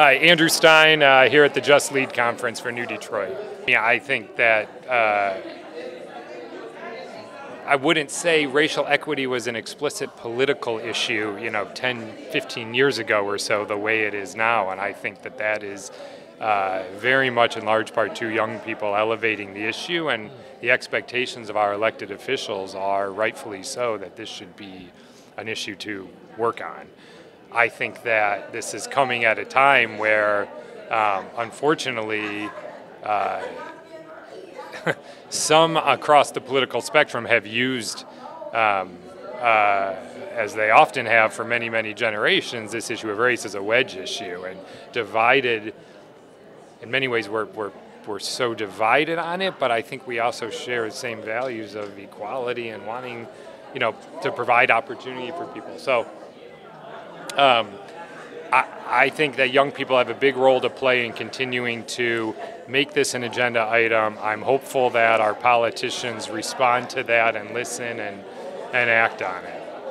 Hi, Andrew Stein uh, here at the Just Lead Conference for New Detroit. Yeah, I think that uh, I wouldn't say racial equity was an explicit political issue, you know, 10, 15 years ago or so, the way it is now. And I think that that is uh, very much in large part to young people elevating the issue, and the expectations of our elected officials are rightfully so that this should be an issue to work on. I think that this is coming at a time where, um, unfortunately, uh, some across the political spectrum have used, um, uh, as they often have for many, many generations, this issue of race as a wedge issue and divided. In many ways, we're, we're, we're so divided on it, but I think we also share the same values of equality and wanting, you know, to provide opportunity for people. So um, I, I, think that young people have a big role to play in continuing to make this an agenda item. I'm hopeful that our politicians respond to that and listen and, and act on it.